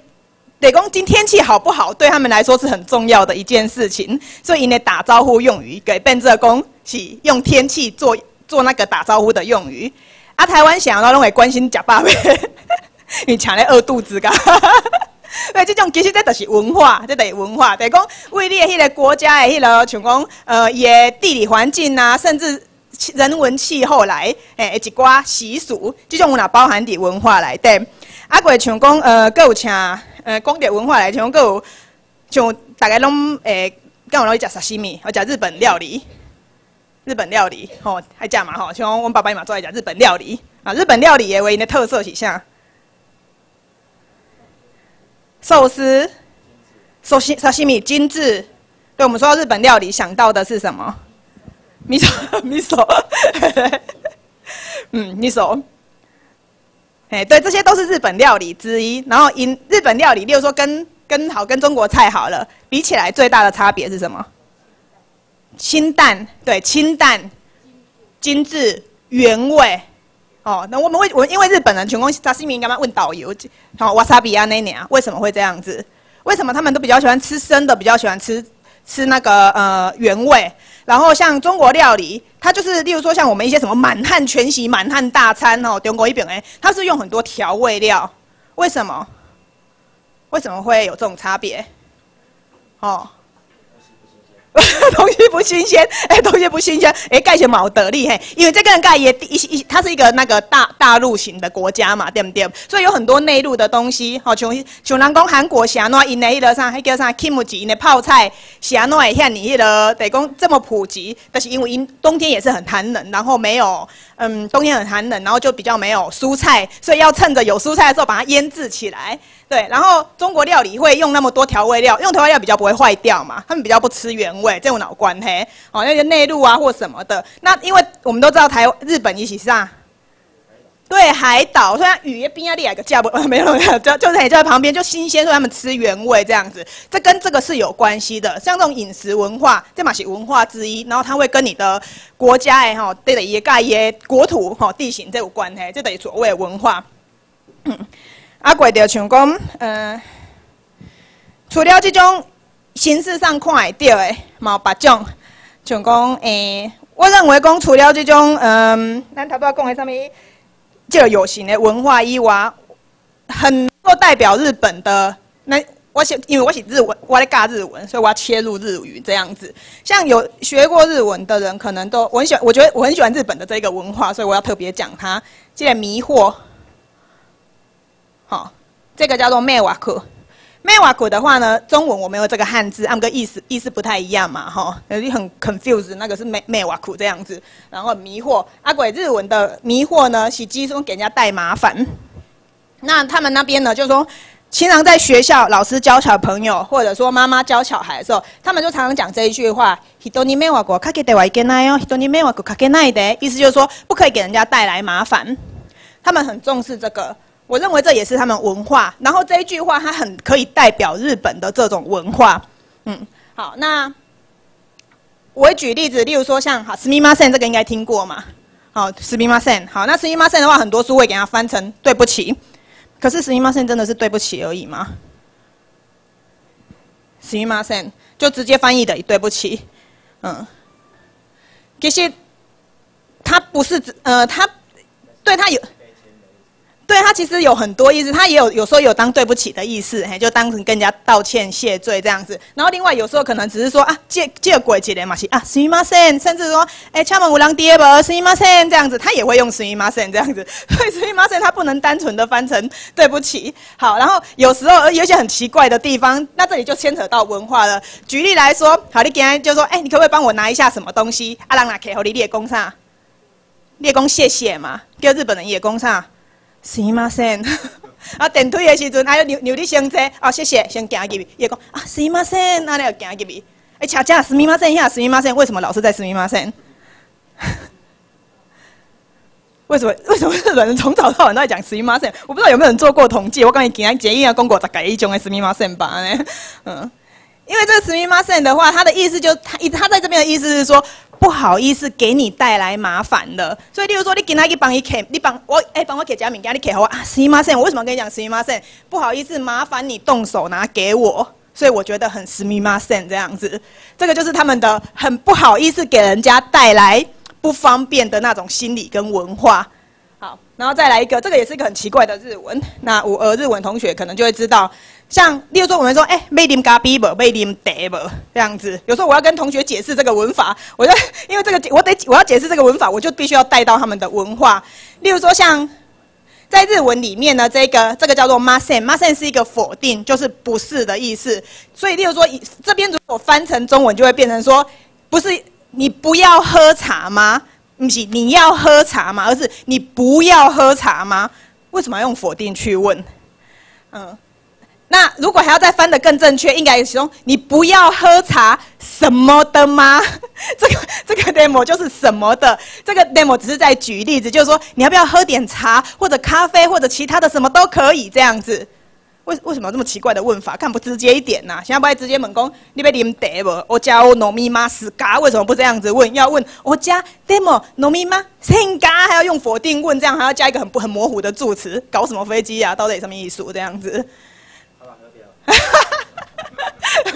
得讲今天气好不好，对他们来说是很重要的一件事情，所以因为打招呼用语给变这公是用天气做做那个打招呼的用语。啊，台湾想要认为关心假爸爸，你抢来饿肚子噶。对，这种其实这都是文化，这等于文化。得讲为你的迄个国家的迄个像讲呃，伊的地理环境啊，甚至人文气候来，诶，一寡习俗，这种有哪包含伫文化来对。啊，过像讲呃，各有请。呃，光碟文化来讲，有像大家拢诶，跟我拢去食沙西米，或食日本料理，日本料理吼，还食嘛吼，像阮爸爸嘛做来食日本料理啊。日本料理的唯一的特色是啥？寿司、寿司、沙西米精致。对我们说到日本料理，想到的是什么？米索，米索，嗯，米索。哎，对，这些都是日本料理之一。然后，因日本料理，例如说跟跟好跟中国菜好了比起来，最大的差别是什么？清淡，对，清淡、精致、原味，哦，那我们为我因为日本人全公沙西米干嘛问导游，好瓦萨比亚那年啊，为什么会这样子？为什么他们都比较喜欢吃生的，比较喜欢吃吃那个呃原味？然后像中国料理，它就是例如说像我们一些什么满汉全席、满汉大餐哦，中国一饼哎，它是用很多调味料，为什么？为什么会有这种差别？哦。东西不新鲜，哎，东西不新鲜，哎，盖些毛得力嘿，因为这个盖也一一，它是一个那个大大陆型的国家嘛，对不对？所以有很多内陆的东西，好像像人讲韩国虾喏，因的迄个啥，迄叫啥 kimchi，因的泡菜虾喏会像你迄个得讲这么普及，但是因为因冬天也是很寒冷，然后没有，嗯，冬天很寒冷，然后就比较没有蔬菜，所以要趁着有蔬菜的时候把它腌制起来。对，然后中国料理会用那么多调味料，用调味料比较不会坏掉嘛，他们比较不吃原味，这有脑关嘿，哦，那些内陆啊或什么的，那因为我们都知道台日本一起上，对，海岛，虽然雨也冰啊，另外一个架不 没有，就就在就在旁边，就新鲜，所以他们吃原味这样子，这跟这个是有关系的，像这种饮食文化，这嘛是文化之一，然后它会跟你的国家诶哈，对的也盖也国土哈地形这有关系，这等于所谓文化，嗯。啊，过着像讲，嗯，除了这种形式上看会到的，有别种，像讲，诶，我认为讲除了这种，嗯，咱头拄讲的啥物，这有形的文化以外，很多代表日本的，那我是因为我是日文，我在教日文，所以我要切入日语这样子。像有学过日文的人，可能都我很喜欢，我觉得我很喜欢日本的这个文化，所以我要特别讲它，这个迷惑。好，这个叫做麦瓦克。麦瓦库的话呢，中文我没有这个汉字，按个意思意思不太一样嘛，哈，有点很 confused，那个是麦麦瓦库这样子，然后迷惑。阿鬼日文的迷惑呢，是基中给人家带麻烦。那他们那边呢，就说，经常在学校老师教小朋友，或者说妈妈教小孩的时候，他们就常常讲这一句话：，ヒトニメワコカケデワイケナイ哦，ヒトニメワコカケナイで，意思就是说，不可以给人家带来麻烦。他们很重视这个。 我认为这也是他们文化，然后这一句话它很可以代表日本的这种文化。嗯，好，那我会举例子，例如说像好すみません这个应该听过嘛？好すみません，好，那すみません的话，很多书会给它翻成对不起。可是すみません真的是对不起而已吗？すみません就直接翻译的对不起。嗯，其实它不是指呃，它对它有。 对他其实有很多意思，他也有有时候有当对不起的意思，嘿，就当成跟人家道歉谢罪这样子。然后另外有时候可能只是说啊借借鬼借人嘛是啊すみません，甚至说哎敲门五郎爹吧すみません这样子，他也会用すみません这样子。所以すみません他不能单纯的翻成对不起。好，然后有时候有一些很奇怪的地方，那这里就牵扯到文化了。举例来说，好，你今天就说哎，你可不可以帮我拿一下什么东西？阿郎拿给和你列公上，列公谢谢嘛，叫日本人也公上。 すみません。啊，电梯的时阵，还有扭扭你先坐，哦，谢谢，先行入去。伊讲啊，すみません，那你要行入去。哎，恰恰すみません呀，すみません，为什么老是在すみません？为什么？为什么日本人从早到晚都在讲すみません？我不知道有没有人做过统计。我刚才今天建议啊，公国在改一种的すみません吧呢？嗯，因为这个すみません的话，它的意思就他一他在这边的意思是说。 不好意思，给你带来麻烦的。所以，例如说，你给他一帮一 K，你帮我，哎，帮我给加敏给你 K 好啊。s m せん，我为什么跟你讲 s m せん？不好意思，麻烦你动手拿给我。所以我觉得很 s m せん这样子，这个就是他们的很不好意思给人家带来不方便的那种心理跟文化。 好，然后再来一个，这个也是一个很奇怪的日文。那我呃日文同学可能就会知道。像，例如说，我们说，哎，没啉咖啡不，没啉茶不，这样子。有时候我要跟同学解释这个文法，我就因为这个，我得我要解释这个文法，我就必须要带到他们的文化。例如说，像在日文里面呢，这个这个叫做 “masen”，“masen” 是一个否定，就是不是的意思。所以，例如说，这边如果翻成中文，就会变成说，不是你不要喝茶吗？不是你要喝茶吗？而是你不要喝茶吗？为什么要用否定去问？嗯。那如果还要再翻得更正确，应该形容你不要喝茶什么的吗？这个这个 demo 就是什么的？这个 demo 只是在举例子，就是说你要不要喝点茶或者咖啡或者其他的什么都可以这样子。为为什么这么奇怪的问法？看不直接一点呐、现在不爱直接问讲，你要啉茶不？我家我糯米吗？死嘎？为什么不这样子问？要问我家 demo 糯米吗？生嘎？还要用否定问，这样还要加一个很不很模糊的助词，搞什么飞机啊？到底什么意思？这样子。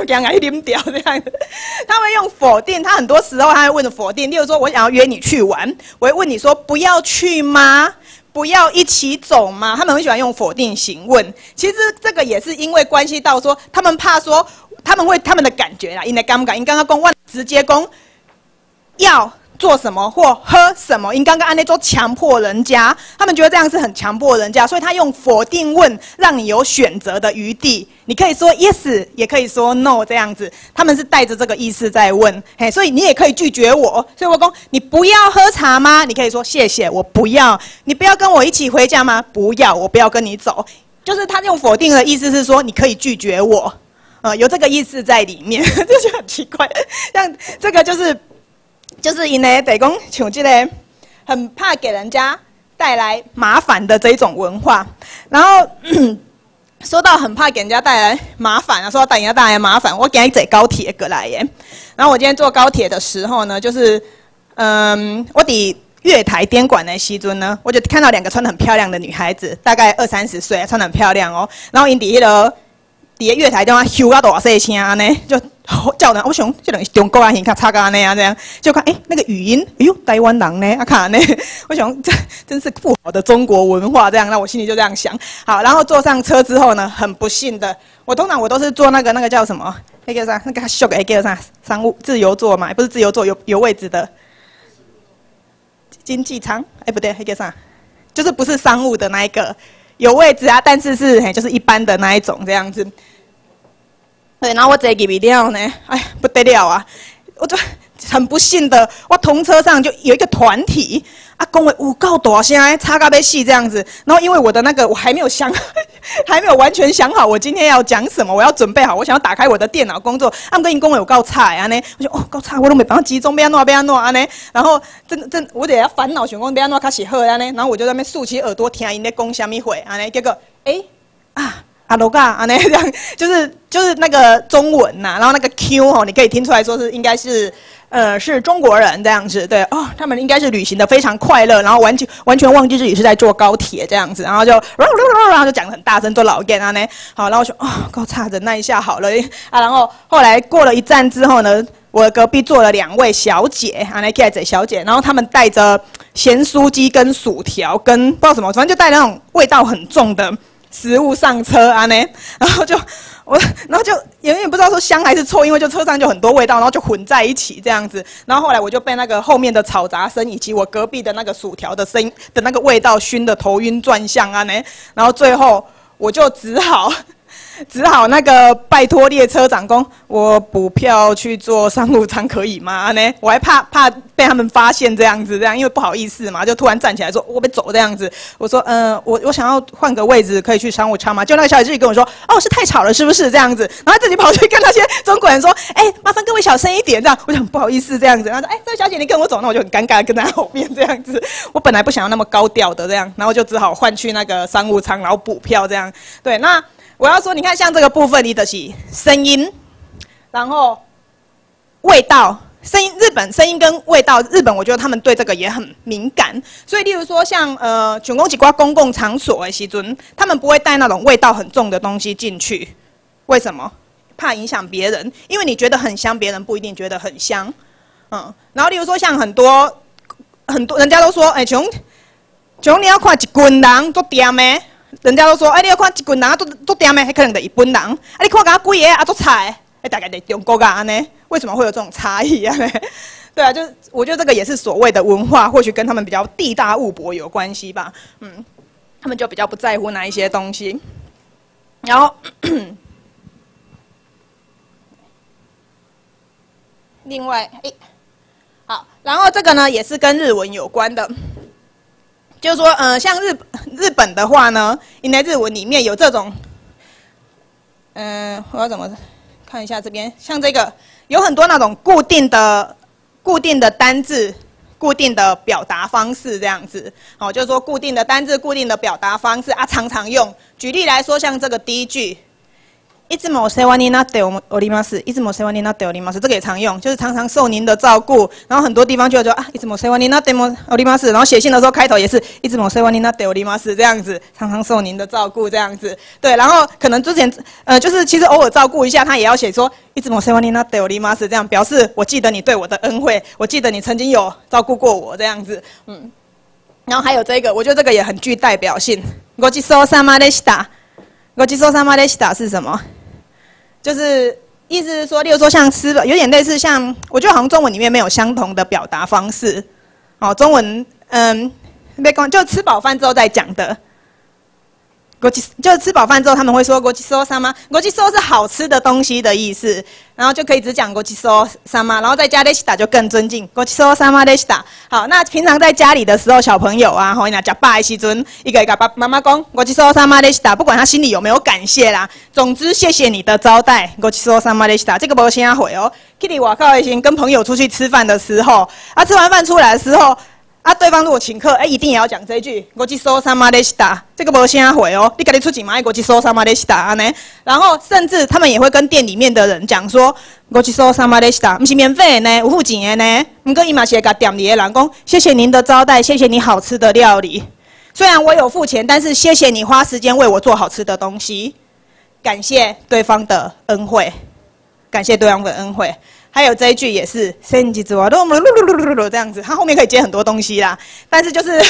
刚刚啉掉这样子，他会用否定，他很多时候他会问的否定，例如说，我想要约你去玩，我会问你说不要去吗？不要一起走吗？他们很喜欢用否定型问，其实这个也是因为关系到说，他们怕说他们会他们的感觉啦，因为敢不敢？因刚刚公问直接公要。做什么或喝什么？因刚刚按那做强迫人家，他们觉得这样是很强迫人家，所以他用否定问，让你有选择的余地。你可以说 yes，也可以说 no，这样子，他们是带着这个意思在问。嘿，所以你也可以拒绝我。所以我讲，你不要喝茶吗？你可以说谢谢，我不要。你不要跟我一起回家吗？不要，我不要跟你走。就是他用否定的意思是说，你可以拒绝我，呃，有这个意思在里面，这 就很奇怪。像这个就是。就是因为北宫像这个很怕给人家带来麻烦的这一种文化，然后说到很怕给人家带来麻烦啊，说到带人家带来麻烦，我今日坐高铁过来耶。然后我今天坐高铁的时候呢，就是嗯，我抵月台边馆的西尊呢，我就看到两个穿的很漂亮的女孩子，大概二三十岁，穿的很漂亮哦。然后因底迄个底下月台中啊，咻啊大细声呢，就。叫人，我想这人是中国人，看差个那样这样，就看哎那个语音，哎呦台湾人呢？啊看呢，我想这真是不好的中国文化这样，那我心里就这样想。好，然后坐上车之后呢，很不幸的，我通常我都是坐那个那个叫什么？那个啥？那个秀个叫啥？商务自由座嘛？不是自由座，有有位置的经济舱？哎不对，那个啥？就是不是商务的那一个有位置啊，但是是就是一般的那一种这样子。对，然后我坐入去了呢，哎，不得了啊！我就很不幸的，我同车上就有一个团体，啊，讲话有够大声，差咖啡戏这样子。然后因为我的那个我还没有想，还没有完全想好我今天要讲什么，我要准备好，我想要打开我的电脑工作。他们跟你讲话有够差啊呢，我说哦够差，我都没办法集中，变安怎变安怎啊呢？然后真真我得要烦恼，想讲变安怎开始好啊呢？然后我就在那边竖起耳朵听人咧讲什么话啊呢？结果哎啊。阿罗嘎啊，那这样就是就是那个中文呐，然后那个 Q 哦，你可以听出来说是应该是呃是中国人这样子，对哦，他们应该是旅行的非常快乐，然后完全完全忘记自己是在坐高铁这样子，然后就然后就讲的很大声，做老 g 啊呢，好，然后说哦，够差忍耐一下好了啊，然后后来过了一站之后呢，我隔壁坐了两位小姐啊，那 K 仔小姐，然后他们带着咸酥鸡跟薯条跟不知道什么，反正就带那种味道很重的。食物上车啊呢，然后就我，然后就永远不知道说香还是臭，因为就车上就很多味道，然后就混在一起这样子。然后后来我就被那个后面的吵杂声以及我隔壁的那个薯条的声音的那个味道熏得头晕转向啊呢。然后最后我就只好。只好那个拜托列车长工，我补票去坐商务舱可以吗？呢，我还怕怕被他们发现这样子，这样因为不好意思嘛，就突然站起来说我被走这样子。我说嗯，我我想要换个位置，可以去商务舱吗？就那个小姐自己跟我说，哦，是太吵了，是不是这样子？然后自己跑去跟那些中国人说，哎，麻烦各位小声一点，这样。我想不好意思这样子。他说，哎，这位小姐你跟我走，那我就很尴尬跟在后面这样子。我本来不想要那么高调的这样，然后就只好换去那个商务舱，然后补票这样。对，那。我要说，你看，像这个部分，你的是声音，然后味道，声音，日本声音跟味道，日本我觉得他们对这个也很敏感。所以，例如说，像呃，全公几挂公共场所的时尊，他们不会带那种味道很重的东西进去。为什么？怕影响别人，因为你觉得很香，别人不一定觉得很香。嗯，然后例如说，像很多很多人家都说，哎，穷穷你要看一群人做点咩。人家都说，哎，你要看一群人都都点咩？可能的一本人。啊，你看他贵个啊，做菜，哎，大概的中国啊呢？为什么会有这种差异啊？对啊，就是我觉得这个也是所谓的文化，或许跟他们比较地大物博有关系吧。嗯，他们就比较不在乎那一些东西。然后，另外，哎，好，然后这个呢，也是跟日文有关的。就是说，呃，像日日本的话呢，应该日文里面有这种，嗯，我要怎么看一下这边？像这个有很多那种固定的、固定的单字，固定的表达方式这样子。哦，就是说固定的单字、固定的表达方式啊，常常用。举例来说，像这个第一句。一直某谁玩你那对我们奥利马斯，一直某谁玩你那对奥利马斯，这个也常用，就是常常受您的照顾。然后很多地方就会说啊，一直某谁玩你那对莫奥利马斯，然后写信的时候开头也是一直某谁玩你那对奥利马斯这样子，常常受您的照顾这样子。对，然后可能之前呃，就是其实偶尔照顾一下，他也要写说一直某谁玩你那对奥利马斯，这样表示我记得你对我的恩惠，我记得你曾经有照顾过我这样子。嗯，然后还有这个，我觉得这个也很具代表性。我去说萨马雷西达，我去说萨马雷西达是什么？就是意思是说，例如说像吃了，有点类似像，我觉得好像中文里面没有相同的表达方式。哦，中文嗯，没讲就吃饱饭之后再讲的。国际就是吃饱饭之后，他们会说国际说什么？国际说是好吃的东西的意思，然后就可以只讲国际说什么，然后再加雷西达就更尊敬国际说什么雷西达。好，那平常在家里的时候，小朋友啊，吼，那叫爸西尊，一个一个爸妈妈讲国际说什么雷西达，不管他心里有没有感谢啦，总之谢谢你的招待，国际说什么雷西达，这个不先回哦。Kitty，我靠，以前跟朋友出去吃饭的时候，啊，吃完饭出来的时候。啊，对方如果请客，哎，一定也要讲这一句，我去收三马雷西达，这个无先回哦，你赶紧出钱买，我去收三马雷西达呢。然后甚至他们也会跟店里面的人讲说，我去收三马雷西达，不是免费呢，无付钱呢。唔过伊嘛是甲店里的人讲，谢谢您的招待，谢谢你好吃的料理。虽然我有付钱，但是谢谢你花时间为我做好吃的东西，感谢对方的恩惠，感谢对方的恩惠。还有这一句也是，升级之外，都我们噜噜噜噜噜这样子，它后面可以接很多东西啦。但是就是，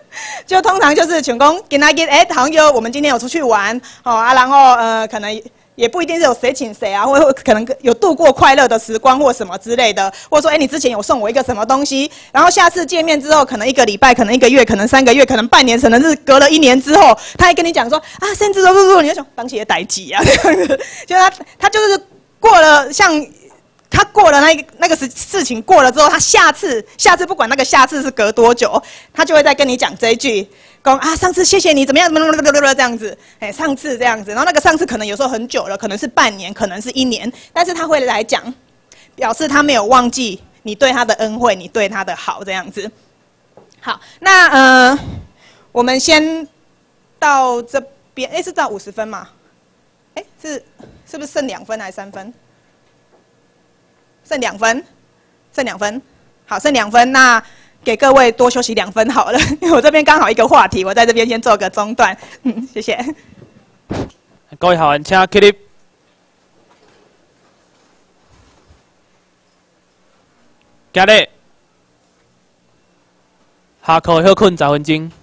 就通常就是全工给他给哎，好像就我们今天有出去玩。哦啊，然后呃，可能也不一定是有谁请谁啊，或者可能有度过快乐的时光或什么之类的，或者说哎，你之前有送我一个什么东西，然后下次见面之后，可能一个礼拜，可能一个月，可能三个月，可能半年，可能是隔了一年之后，他还跟你讲说啊，甚至说噜噜，你要想当起的代际啊，这样子，就他他就是过了像。他过了那个那个事事情过了之后，他下次下次不管那个下次是隔多久，他就会再跟你讲这一句，讲啊上次谢谢你怎么样怎么样，这样子，哎上次这样子，然后那个上次可能有时候很久了，可能是半年，可能是一年，但是他会来讲，表示他没有忘记你对他的恩惠，你对他的好这样子。好，那呃，我们先到这边，哎是到五十分嘛？哎是是不是剩两分还是三分？剩两分，剩两分，好，剩两分，那给各位多休息两分好了，因为我这边刚好一个话题，我在这边先做个中断，嗯，谢谢。各位好，请 Kitty，今日下课休困十分钟。